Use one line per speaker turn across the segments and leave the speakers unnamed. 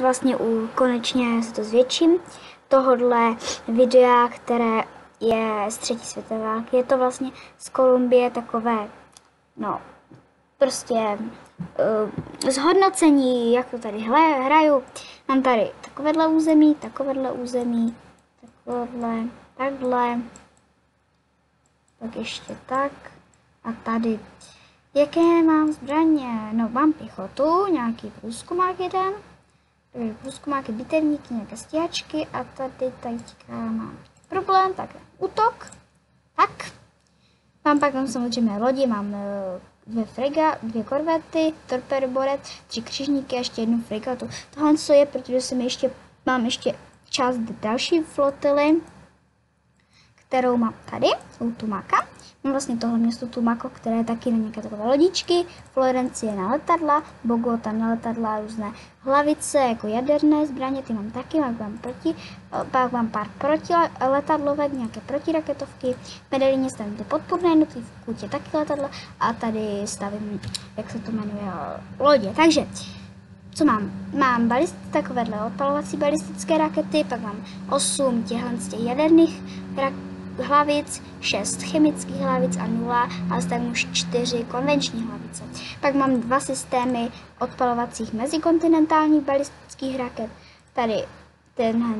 vlastně u, konečně se to zvětším, tohodle videa, které je z třetí světové války. Je to vlastně z Kolumbie takové, no, prostě uh, zhodnocení, jak to tady hle, hraju. Mám tady takovéhle území, takovéhle území, takovéhle, takhle, pak ještě tak a tady. Jaké mám zbraně? No, mám pěchotu, nějaký průzkumák jeden, takže průzkumáky, bitevníky, nějaké stíhačky a tady teďka mám problém, tak útok, tak. Mám pak tam samozřejmě lodi, mám eh, dvě friga, dvě korvety, torpedoboret, tři křižníky a ještě jednu frigatu. Tohle co je, protože jsem ještě, mám ještě část další flotily, kterou mám tady, u. Mám vlastně tohle město Tumako, které je taky na nějaké takové lodičky, Florencie na letadla, Bogota na letadla, různé hlavice jako jaderné zbraně, ty mám taky, mám, proti, pak mám pár proti letadlovek, nějaké protiraketovky, Medellíně stavím ty podpůrné jednotky, v Kutě taky letadla a tady stavím, jak se to jmenuje, lodě. Takže, co mám? Mám balist, takovéhle odpalovací balistické rakety, pak mám 8 těchhle z těch jaderných raket, hlavic, 6 chemických hlavic a 0 a zde už 4 konvenční hlavice. Pak mám dva systémy odpalovacích mezikontinentálních balistických raket. Tady tenhle,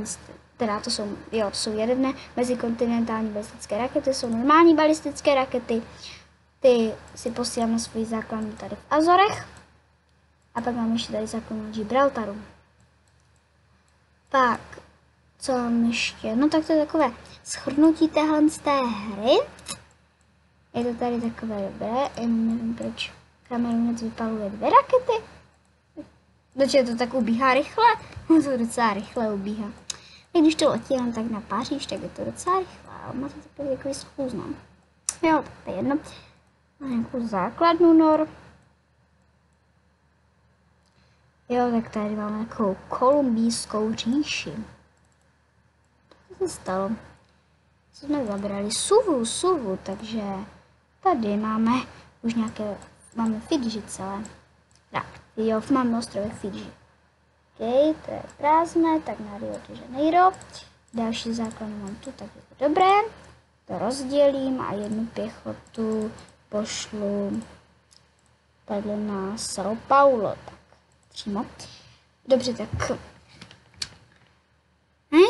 teda to jsou, jo, to jsou jaderné mezikontinentální balistické rakety, jsou normální balistické rakety. Ty si posílám na svůj základnu tady v Azorech. A pak mám ještě tady základnu Gibraltaru. Pak, co mám ještě? No tak to je takové shrnutí téhle z té hry. Je to tady takové dobré, jenom nevím proč kamenec vypaluje dvě rakety. Protože to tak ubíhá rychle, to docela rychle ubíhá. A když to letí tak na Paříž, tak je to docela rychle, ale má to takový jako schůzno. Jo, tak to je jedno. Má nějakou základnu nor. Jo, tak tady máme takovou kolumbijskou říši. Co se stalo? jsme zabrali suvu, suvu, takže tady máme už nějaké, máme Fidži celé. Tak, jo, máme ostrově Fidži. OK, to je prázdné, tak na Rio de Janeiro. Další základ mám tu, tak je to dobré. To rozdělím a jednu pěchotu pošlu tady na São Paulo. Tak, přímo. Dobře, tak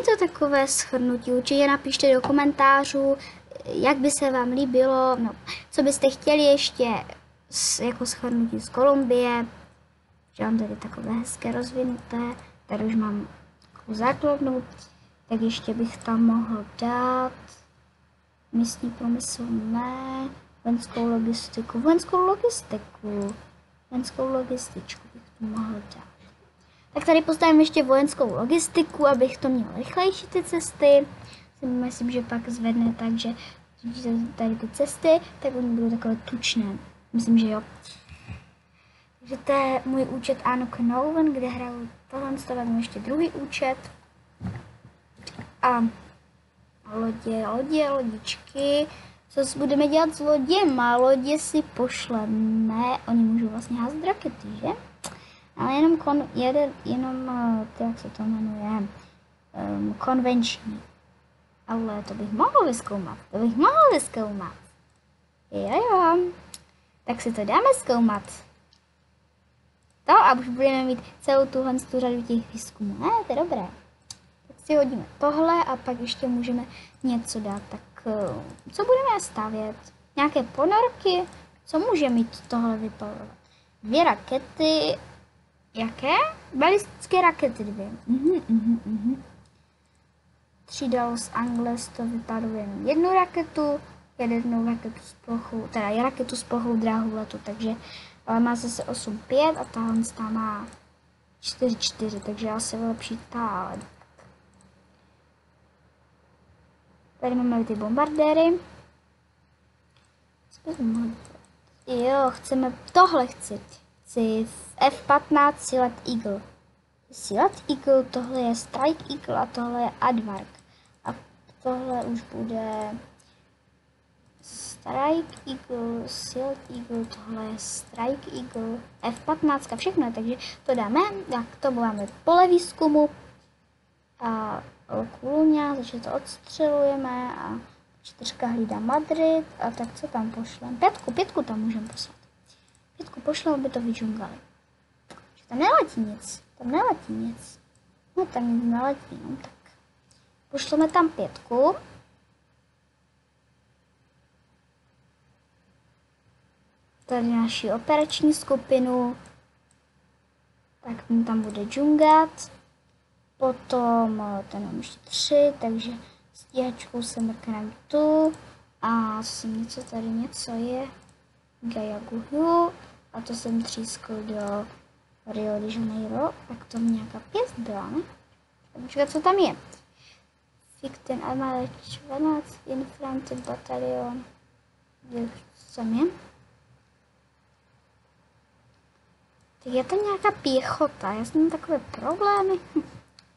Není to takové schrnutí, určitě napište do komentářů, jak by se vám líbilo, no, co byste chtěli ještě s, jako schrnutí z Kolumbie, že mám tady takové hezké rozvinuté, tady už mám takovou základnu, tak ještě bych tam mohl dát místní průmysl, ne, vojenskou logistiku, vojenskou logistiku, vojenskou logističku bych tu mohl dát. Tak tady postavím ještě vojenskou logistiku, abych to měl rychlejší ty cesty. Myslím, že pak zvedne tak, že tady ty cesty, tak oni budou takové tučné. Myslím, že jo. Takže to je můj účet Ano Knoven, kde hraju tohle, stavím ještě druhý účet. A lodě, lodě, lodičky. Co budeme dělat s loděma? Lodě si pošleme, oni můžou vlastně házet rakety, že? Ale jenom, kon, jeden, jenom eh, jak se to jmenuje, um, konvenční. Ale to bych mohl vyzkoumat, to bych mohl vyzkoumat. Jo, jo. Tak si to dáme zkoumat. To a už budeme mít celou tuhle tu řadu těch výzkumů. Ne, to je dobré. Tak si hodíme tohle a pak ještě můžeme něco dát. Tak eh, co budeme stavět? Nějaké ponorky? Co může mít tohle vypalovat? Dvě rakety Jaké? Balistické rakety dvě. Mhm, mhm, mhm. Třídal z Angles to vypadlo jen jednu raketu, jednu raketu s plochou, teda je raketu s plochou dráhu letu, takže ale má zase 8-5 a tahle má 4-4, takže asi lepší ta. Tady máme ty bombardéry. Jo, chceme, tohle chci si F-15 Silet Eagle. Silet Eagle, tohle je Strike Eagle a tohle je Admark. A tohle už bude Strike Eagle, Shield Eagle, tohle je Strike Eagle, F15, všechno, takže to dáme. Tak to máme pole výzkumu a Kuluňa, takže to odstřelujeme a čtyřka hlídá Madrid a tak co tam pošlem? Pětku, pětku tam můžeme poslat. Pětku pošlem, aby to vyžungali. Tam neletí nic, tam neletí nic. No tam nic neletí, no tak. Pošleme tam pětku. Tady naši operační skupinu. Tak tam bude džungat. Potom eh, ten mám ještě tři, takže stíhačkou se mrkneme tu. A jsem něco tady, něco je. Gajaguhu. A to jsem třískl do Rio de Janeiro. Tak to nějaká pěst byla, ne? Počkat, co tam je. Fikten armáda 12 Infantry batalion. Co tam je? Tak je to nějaká pěchota, já jsem takové problémy. Hm.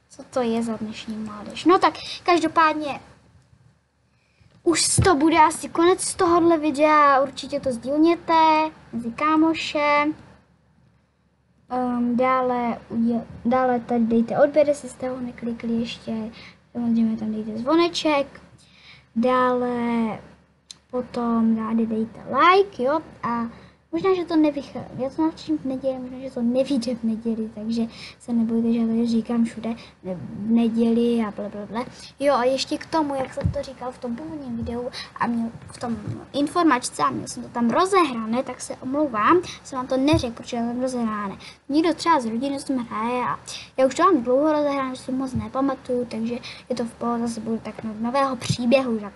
Co to je za dnešní mládež? No tak, každopádně už to bude asi konec tohohle videa, určitě to sdílněte mezi kámoše. Um, dále, dále tady dejte odběr, jestli jste ho neklikli ještě, samozřejmě tam dejte zvoneček. Dále potom rádi dejte like, jo, a Možná, že to nevychází, já to navčím v neděli, možná, že to nevíde v neděli, takže se nebojte, že to říkám všude v neděli a blablabla. Jo a ještě k tomu, jak jsem to říkal v tom původním videu a měl v tom informačce a měl jsem to tam rozehrané, tak se omlouvám, jsem vám to neřekl, protože jsem rozehrané. Někdo třeba z rodiny s tím hraje a já už to mám dlouho rozehrané, že si moc nepamatuju, takže je to v pohodě, zase budu tak nového příběhu, tak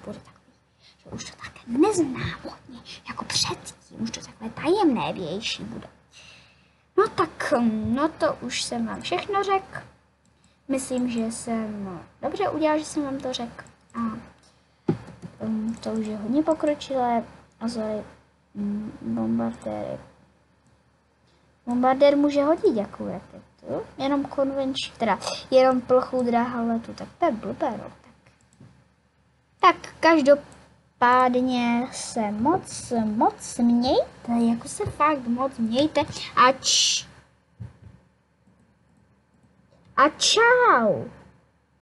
že už to tak neznámotně, jako předtím, už to takové tajemné vější bude. No tak, no to už jsem vám všechno řekl. Myslím, že jsem dobře udělal, že jsem vám to řekl. A um, to už je hodně pokročilé. A sorry, um, bombardéry. Bombardér může hodit jakou raketu, jenom konvenční, teda jenom plochou dráhaletu, tak to je blbé, no. Tak, tak každopádně Každopádně se moc, moc mějte, jako se fakt moc mějte a č... A čau!